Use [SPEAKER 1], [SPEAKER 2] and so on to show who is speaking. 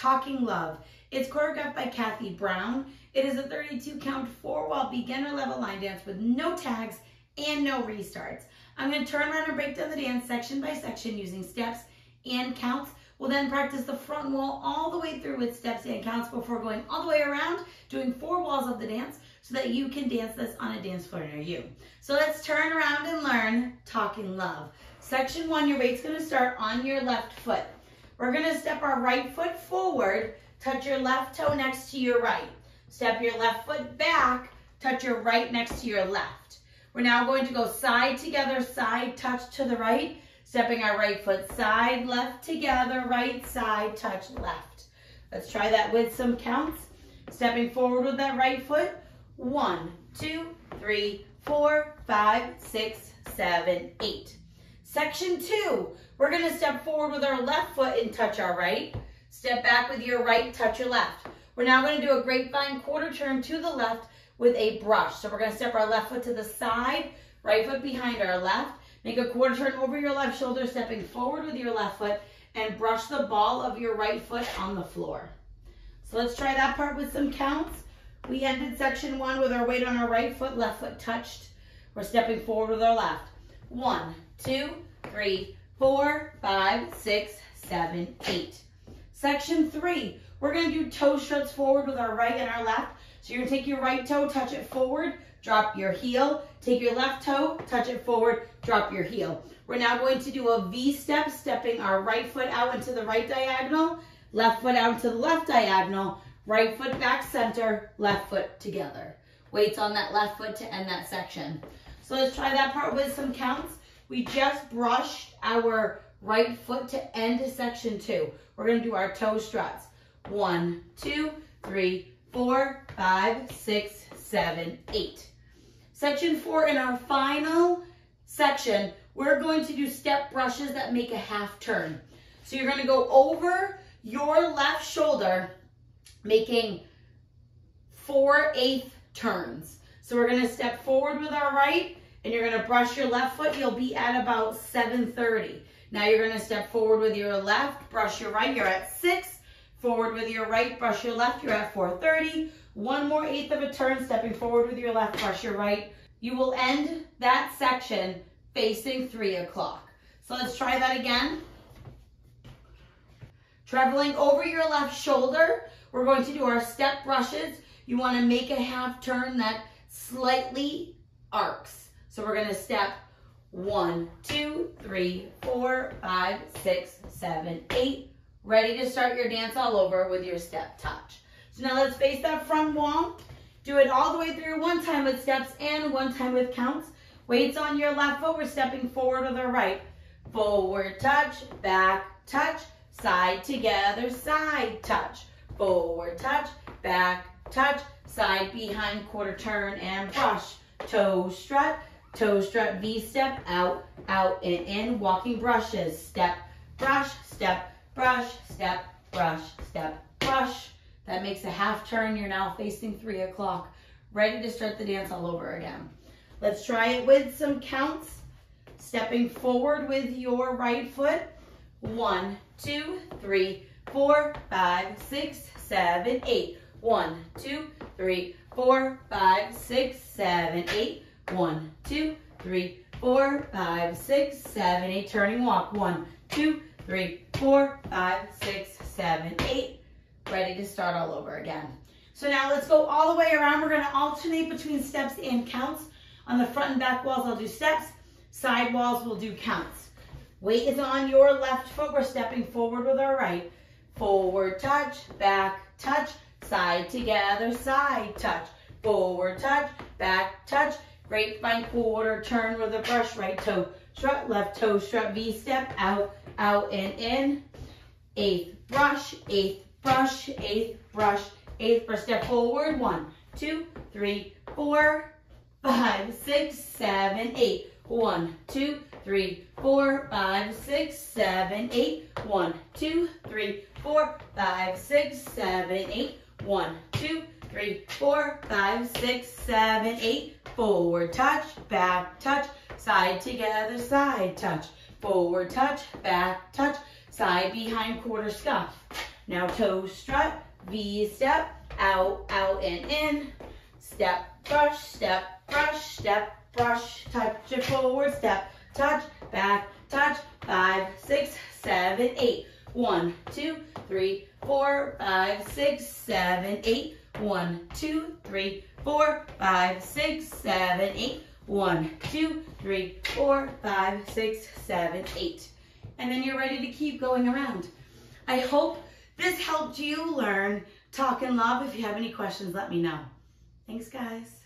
[SPEAKER 1] Talking Love. It's choreographed by Kathy Brown. It is a 32 count four wall beginner level line dance with no tags and no restarts. I'm going to turn around and break down the dance section by section using steps and counts. We'll then practice the front wall all the way through with steps and counts before going all the way around, doing four walls of the dance so that you can dance this on a dance floor near you. So let's turn around and learn Talking Love. Section one, your weight's gonna start on your left foot. We're gonna step our right foot forward, touch your left toe next to your right. Step your left foot back, touch your right next to your left. We're now going to go side together, side touch to the right, stepping our right foot side, left together, right side, touch left. Let's try that with some counts. Stepping forward with that right foot. One, two, three, four, five, six, seven, eight. Section two, we're gonna step forward with our left foot and touch our right. Step back with your right, touch your left. We're now gonna do a grapevine quarter turn to the left with a brush. So we're gonna step our left foot to the side, right foot behind our left. Make a quarter turn over your left shoulder, stepping forward with your left foot and brush the ball of your right foot on the floor. So let's try that part with some counts. We ended section one with our weight on our right foot, left foot touched. We're stepping forward with our left. One, two, three, four, five, six, seven, eight. Section three, we're gonna do toe struts forward with our right and our left. So you're gonna take your right toe, touch it forward, drop your heel, take your left toe, touch it forward, drop your heel. We're now going to do a V step, stepping our right foot out into the right diagonal, left foot out to the left diagonal, right foot back center, left foot together. Weights on that left foot to end that section. So let's try that part with some counts. We just brushed our right foot to end section two. We're gonna do our toe struts. One, two, three, four, five, six, seven, eight. Section four, in our final section, we're going to do step brushes that make a half turn. So you're gonna go over your left shoulder, making four eighth turns. So we're gonna step forward with our right, and you're gonna brush your left foot. You'll be at about 7.30. Now you're gonna step forward with your left, brush your right, you're at six. Forward with your right, brush your left, you're at 4.30. One more eighth of a turn, stepping forward with your left, brush your right. You will end that section facing three o'clock. So let's try that again. Traveling over your left shoulder, we're going to do our step brushes. You wanna make a half turn that slightly arcs. So we're gonna step one, two, three, four, five, six, seven, eight. Ready to start your dance all over with your step touch. So now let's face that front wall. Do it all the way through one time with steps and one time with counts. Weights on your left foot, we're stepping forward with our right. Forward touch, back touch, side together, side touch. Forward touch, back touch, side behind quarter turn and brush. Toe strut, toe strut V-step, out, out, and in. Walking brushes, step, brush, step, brush, step, brush, step, brush. That makes a half turn. You're now facing three o'clock. Ready to start the dance all over again. Let's try it with some counts. Stepping forward with your right foot. One, two, three, four, five, six, seven, eight. One, two, three, four, five, six, seven, eight. One, two, three, four, five, six, seven, eight. Turning walk. One, two, three, four, five, six, seven, eight. Ready to start all over again. So now let's go all the way around. We're going to alternate between steps and counts. On the front and back walls, I'll do steps. Side walls, we'll do counts. Weight is on your left foot. We're stepping forward with our right. Forward touch, back touch, side together, side touch. Forward touch, back touch, grapevine quarter turn with a brush, right toe strut, left toe strut, V-step, out, out, and in. Eighth brush, eighth brush, eighth brush, eighth brush. Step forward, one, two, three, four, five, six, seven, eight. One, two, three, four, five, six, seven, eight. One, two, three, four, five, six, seven, eight. One, two, three, four, five, six, seven, eight. Forward touch, back touch, side together, side touch. Forward touch, back touch, side behind quarter scuff. Now toe strut, V step, out, out and in. Step, brush, step, brush, step, brush, touch it forward, step, touch, back, touch, five, six, seven, eight. One, two, three, four, five, six, seven, eight. One, two, three, four, five, six, seven, eight. One, two, three, four, five, six, seven, eight. And then you're ready to keep going around. I hope this helped you learn Talking Love. If you have any questions, let me know. Thanks, guys.